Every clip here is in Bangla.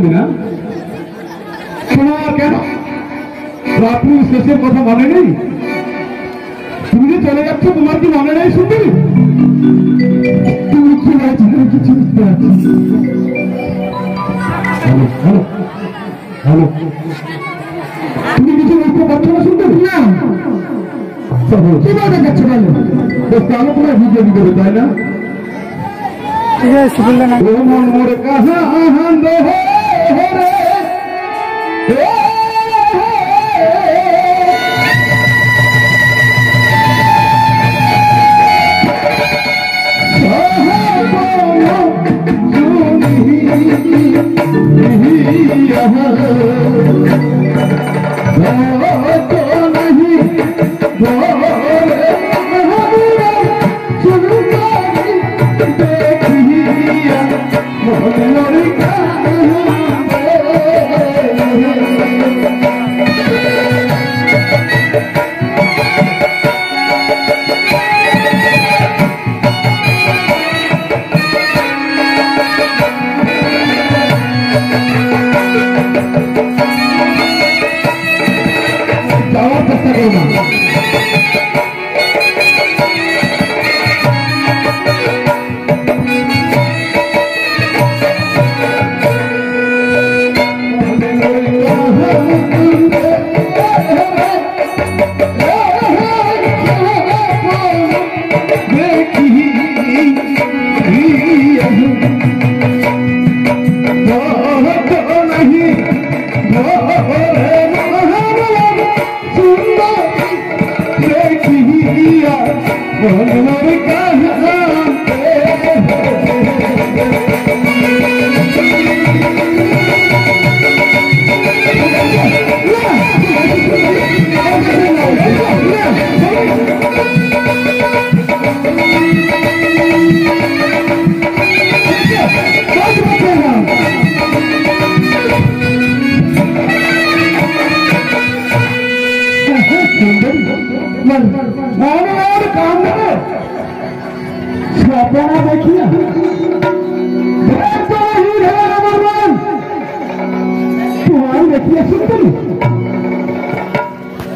তুমি না শোনো আর কেন রাত্রি শেষের কথা মনে নেই তুমি যে চলে যাচ্ছ তোমার কি মনে নেই সুন্দরী তুমি কি বলছো আমি কিছু বুঝতে পারছি হ্যালো হ্যালো হ্যালো তুমি কিছু বুঝতে পারছ না সুন্দরী না কি বলতে যাচ্ছ বলো বেশ তাহলে তোমার ভিডিও দিতে তাই না ঠিক আছে বললে না ও মন মোর কাহা আনন্দ হে Oh, اے اوہ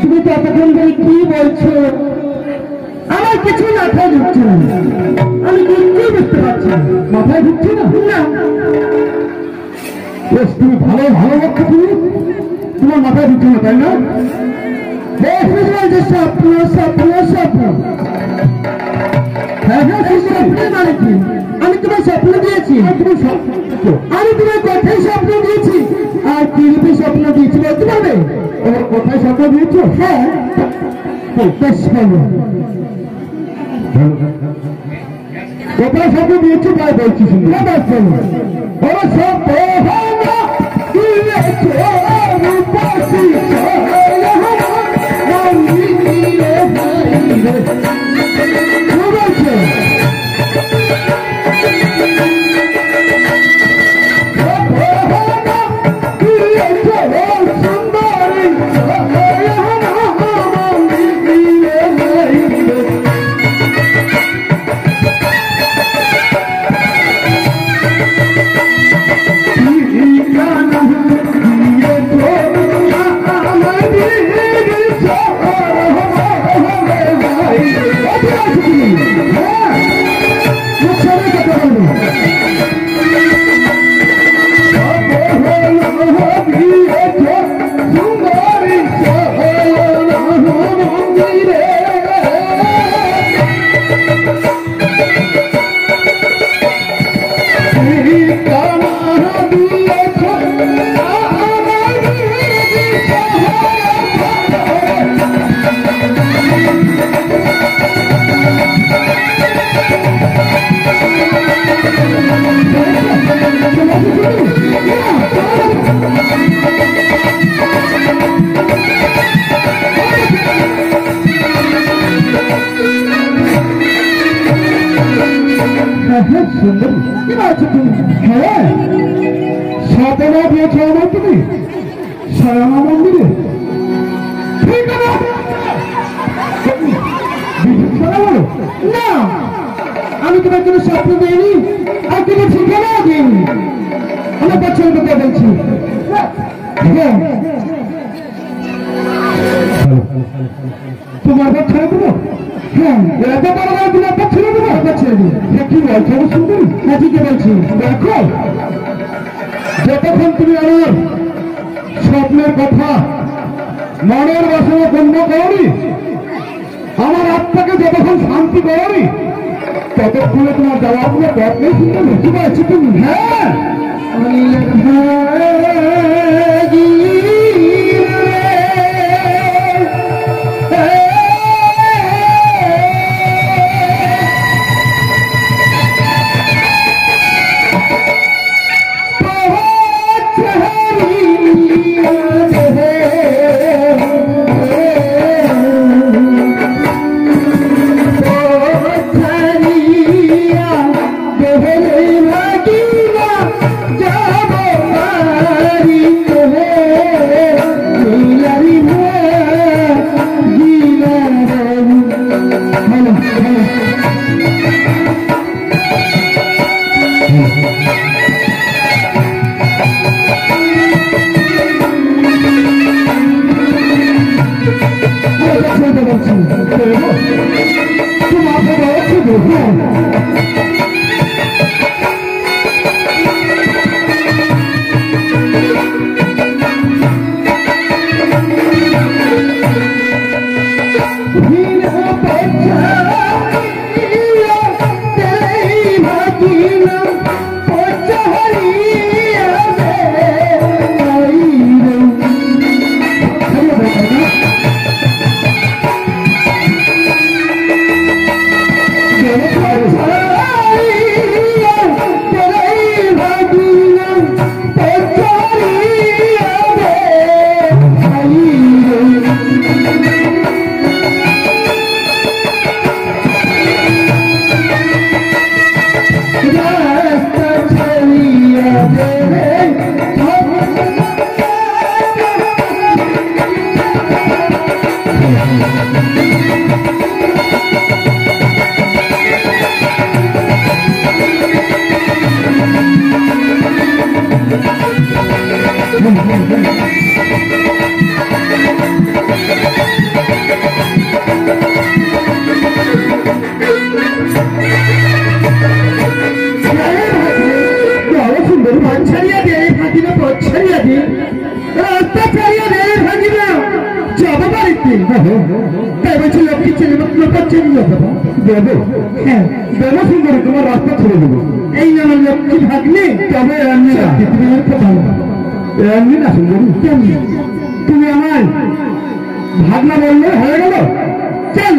তুমি তো এতক্ষণ ধরে কি বলছো? আমার কিছু মাথায় ঢুকছে না। আমি কিচ্ছু বুঝতে পারছি না। মাথায় ঢুকছে না? বেশ তুমি ভালো ভালো লক্ষ্য তুমি? তোমার মাথায় ঢুকছে না তাই না? বেশ বুঝতে স্বপ্ন স্বপ্ন স্বপ্ন। হ্যাঁ হ্যাঁ স্বপ্ন মানে কি? আমি তোমার স্বপ্ন দিয়েছি। তুমি স্বপ্ন আমি তোমার কথাই স্বপ্ন দিয়েছি। আর কি রূপে স্বপ্ন দিয়েছি বলতে পারবে ওর কোথায় স্বপ্ন দিয়েছ হ্যাঁ বেশ ভালো কোথায় স্বপ্ন দিয়েছ তাই বলছি শুনি বেশ ভালো ওরা সব সুন্দর হ্যাঁ। আমার তুমি? শ্যামা মন্দিরে? না, আমি তোমার কোনো স্বপ্ন দিইনি। আর কোনো ঠিকানাও দিইনি। আমি ভালো পছন্দ করে বলছি? হ্যাঁ। তোমার দেবো? হ্যাঁ। এত বড় বাপ ছেড়ে সে কি বলছো? হ্যাঁ ঠিকই বলছি। দেখো, যতক্ষণ তুমি আমার স্বপ্নের কথা, মনের বাসনা পূর্ণ করনি, আমার আত্মাকে যতক্ষণ শান্তি করনি, ততক্ষণে তোমার যাওয়ার কোনো পথ নেই সুন্দর বুঝতে পারছি তুমি হ্যাঁ। রাস্তা বাড়িতে তাই বলছি লক্ষ্মী ছেলে লোকের ছেলে যাব। দেবো হ্যাঁ। দেবো সুন্দর তোমার রাস্তা ছেড়ে দেবো। এই আমার লক্ষ্মী ভাগ্নে। তবে এমনি না তুমি আমার খুব ভালো। এমনি না সুন্দর। কেমনি তুমি আমার ভাগনা বললে হয়ে গেল? কেন?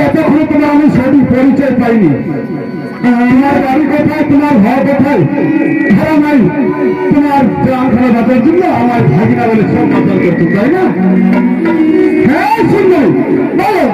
এতক্ষণ তোমার আমি সঠিক পরিচয় পাইনি। তোমার বাড়ি কোথায়? তোমার ঘর কোথায়? ধরা নাই। তোমার গ্রাম খানা বাঁচার জন্য আমার ভাগিনা বলে সব বাঁচার করতে তাই না হ্যাঁ সুন্দর বলো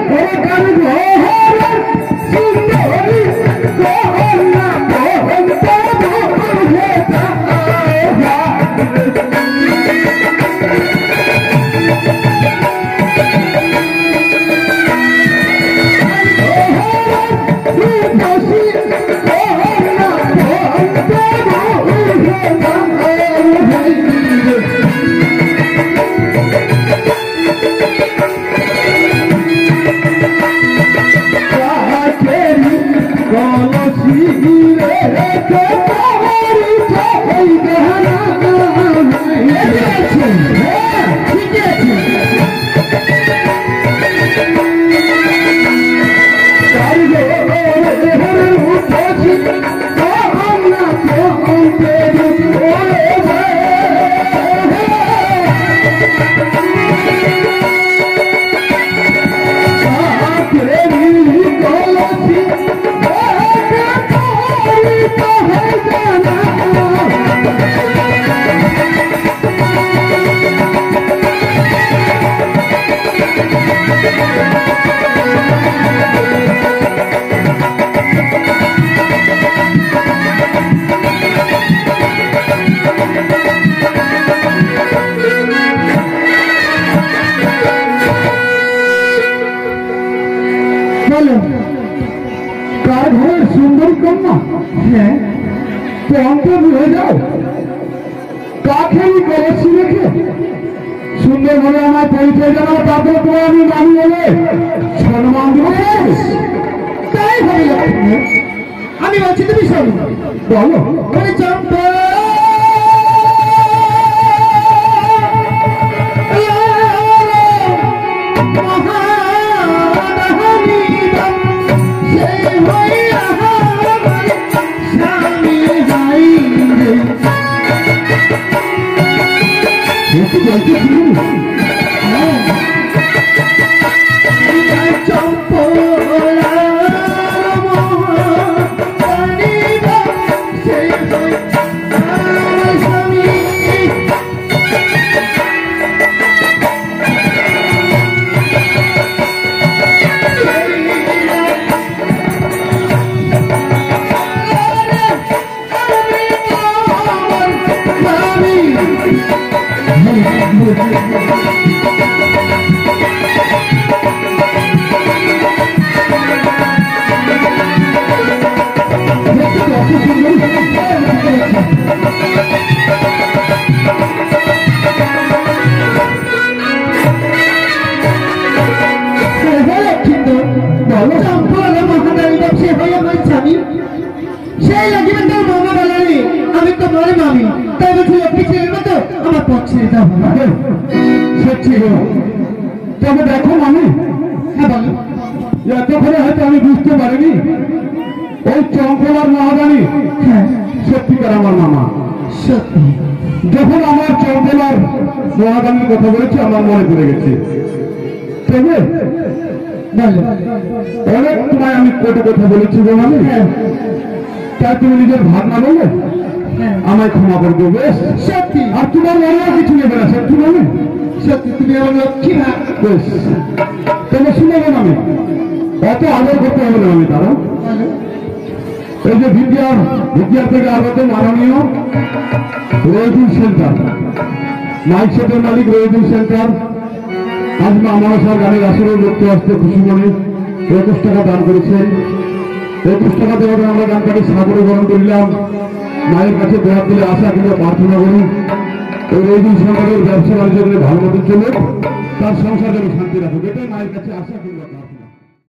হ্যাঁ তো অন্ত বুঝে যাও। কাকেরই করেছি রেখে সুন্দরভাবে আমার পরিচয় জানাও তারপর তো আমি দামি হলে সম্মান দেব। তাই হবে আমি বলছি তুমি শোনো। বলো। মানে তুমি একটু বলতে সেই লাগিবে তোর মামা বলারে আমি তো মরে মামি। তাই বলছি মতো আমার পথ ছেড়ে দাও সত্যি তবে দেখো আমি হ্যাঁ বলো। এতক্ষণে হয়তো আমি বুঝতে পারিনি। ওই চঙ্কলার মহাদানি হ্যাঁ। সত্যিকার আমার মামা। সত্যি। যখন আমার চঙ্কলার মহাদানির কথা বলেছি আমার মনে পড়ে গেছে। তবে অনেক তোমায় আমি কত কথা বলেছি গো আমি হ্যাঁ। তাই তুমি নিজের ভাবনা বলে। হ্যাঁ আমায় ক্ষমা করে দেবে। বেশ সত্যি? আর তোমার মনেও কিছু নেবে না সত্যি মানে সত্যি তুমি আমার লক্ষ্মী না। বেশ। তবে শুনবেন আমি। অত আদর করতে হবে না আমি তারা। এই যে বিদ্যার বিদ্যার থেকে আগত মাননীয় রহিদুল সেন্টার। মাইক সেটের মালিক রহিদুল সেন্টার। আজ মা মনসার গানের আসরে লোককে আসতে খুশি মনে একুশ টাকা দান করেছেন। একুশ টাকা দেওয়ার আমরা গানটাকে সাগরে গ্রহণ করিলাম। মায়ের কাছে দেওয়ার দিলে আশা কিংবা প্রার্থনা করি। এই রহিদুল সমাজের ব্যবসা বাণিজ্য ভালো মতো চলুক, তার সংসার যেন শান্তি রাখুক, এটাই মায়ের কাছে আশা কিংবা